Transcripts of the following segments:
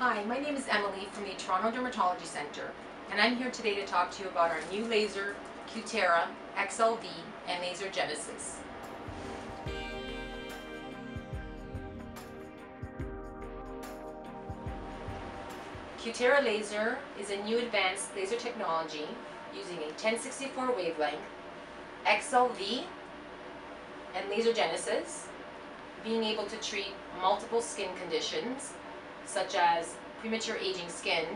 Hi, my name is Emily from the Toronto Dermatology Centre, and I'm here today to talk to you about our new laser, Cutera Excel V, and Laser Genesis. Cutera laser is a new advanced laser technology using a 1064 wavelength, Excel V, and Laser Genesis, being able to treat multiple skin conditions such as premature aging skin,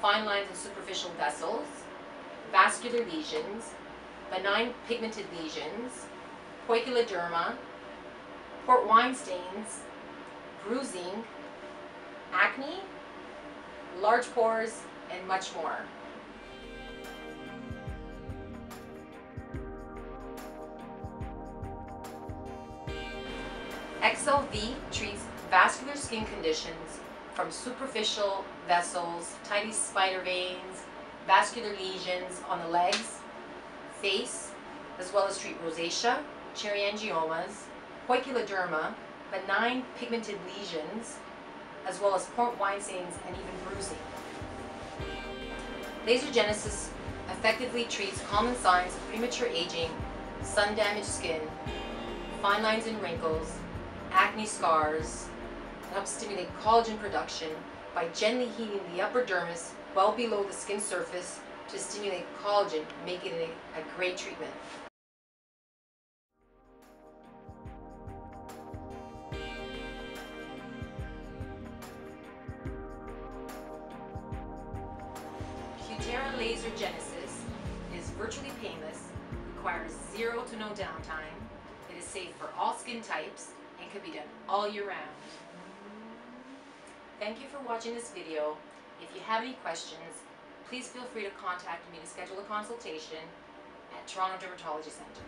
fine lines and superficial vessels, vascular lesions, benign pigmented lesions, poikiloderma, port wine stains, bruising, acne, large pores, and much more. Excel V treats vascular skin conditions from superficial vessels, tiny spider veins, vascular lesions on the legs, face, as well as treat rosacea, cherry angiomas, poikiloderma, benign pigmented lesions, as well as port wine stains and even bruising. Laser Genesis effectively treats common signs of premature aging, sun-damaged skin, fine lines and wrinkles, acne scars, and helps stimulate collagen production by gently heating the upper dermis well below the skin surface to stimulate collagen, making it a, a great treatment. Cutera Laser Genesis is virtually painless, requires zero to no downtime, it is safe for all skin types, and can be done all year round. Thank you for watching this video. If you have any questions, please feel free to contact me to schedule a consultation at Toronto Dermatology Centre.